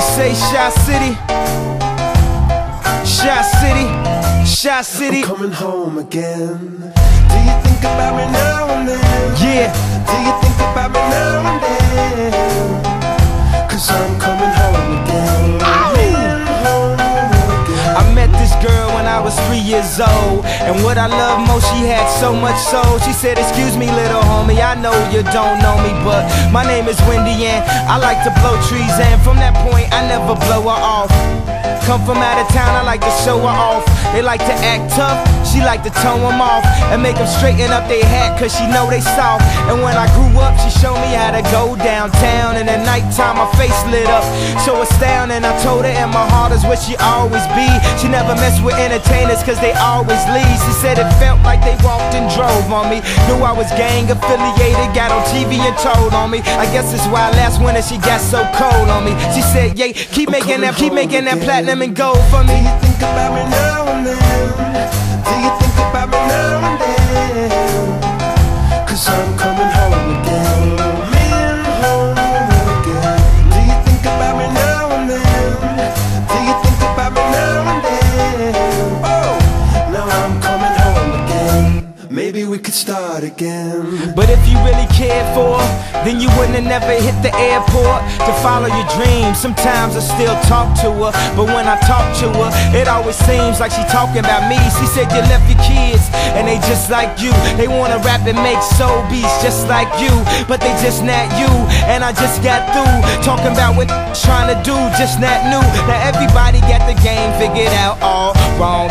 say Chi City. Chi City. Chi City. I'm coming home again. Do you think about me now years old. And what I love most, she had so much soul. She said, Excuse me, little homie, I know you don't know me, but my name is Windy, and I like to blow trees. And from that point, I never blow her off. Come from out of town, I like to show her off. They like to act tough, she like to tone them off and make them straighten up their hat, cause she know they soft. And when I grew up, she showed me how to go downtown. And at nighttime, my face lit up, so astounding. I told her, and my heart is where she always be. She never mess with entertainers, cause they always leave. She said it felt like they walked and drove on me. Knew I was gang affiliated, got on TV and told on me. I guess that's why last winter she got so cold on me. She said, Yeah, keep making that, keep making that platinum and gold for Do me. you think about me now and then? Maybe we could start again. But if you really cared for her, then you wouldn't have never hit the airport to follow your dreams. Sometimes I still talk to her, but when I talk to her, it always seems like she talking about me. She said you left your kids, and they just like you. They wanna rap and make soul beats just like you, but they just not you. And I just got through talking about what trying to do, just not new. Now everybody got the game figured out all.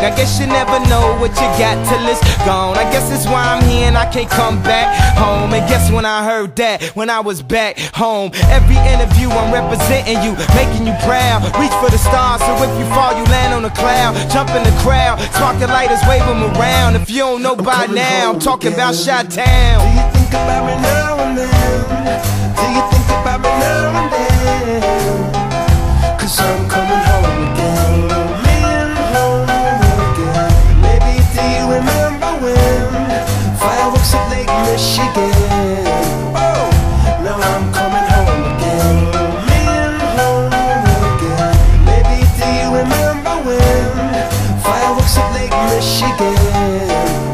I guess you never know what you got till it's gone. I guess that's why I'm here and I can't come back home. And guess when I heard that, when I was back home. Every interview I'm representing you, making you proud. Reach for the stars, so if you fall, you land on a cloud. Jump in the crowd, spark the lighters, wave them around. If you don't know by now, I'm talking again. about Shot Do you think about me now and then? Do you think about me now and then? Cause I'm coming Michigan? Oh, now I'm coming home again. Coming home again. Do you remember when fireworks at Lake Michigan?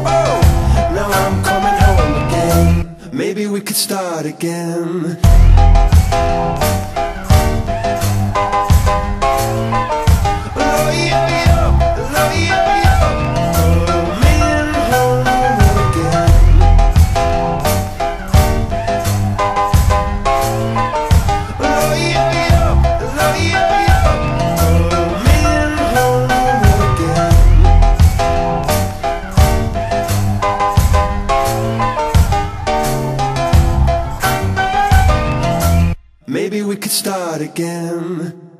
Oh, now I'm coming home again. Maybe we could start again. Could start again.